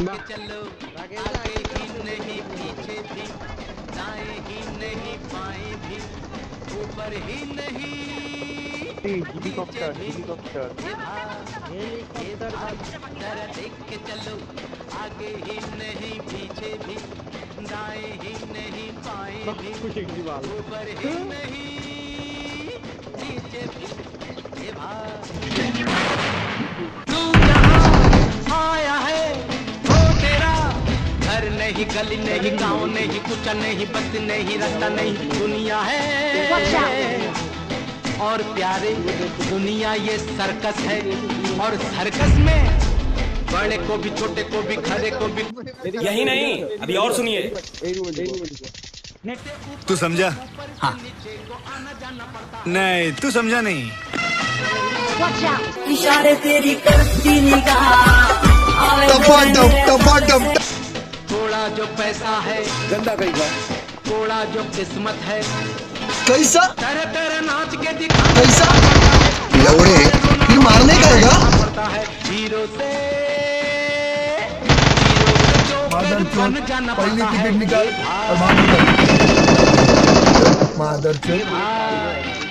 चलो आगे ही नहीं पीछे भी दाएँ ही नहीं बाएँ भी ऊपर ही नहीं। हेलीकॉप्टर हेलीकॉप्टर जरा देख के चलो आगे ही नहीं पीछे भी दाएँ ही नहीं बाएँ भी ऊपर ही नहीं। नहीं गली नहीं गाँव नहीं कुछ नहीं बस नहीं रास्ता नहीं दुनिया है। और प्यारे दुनिया ये सर्कस है। और सर्कस में बड़े को भी छोटे को भी खरे को भी। यही नहीं अभी और सुनिए। तू समझा? हाँ। नहीं तू समझा नहीं। इशारे तेरी करती निगाह। थोड़ा जो पैसा है। गंदा कहीं का? थोड़ा जो किस्मत है। कैसा? तरह तरह नाच के दिखा। कैसा? लवड़े फिर मारने का है पड़ता है। हीरो से हीरो से जो मादर बन जाना पहली पड़ता है। टिकट निकाल और बाहर निकाल। मादर चोद भाई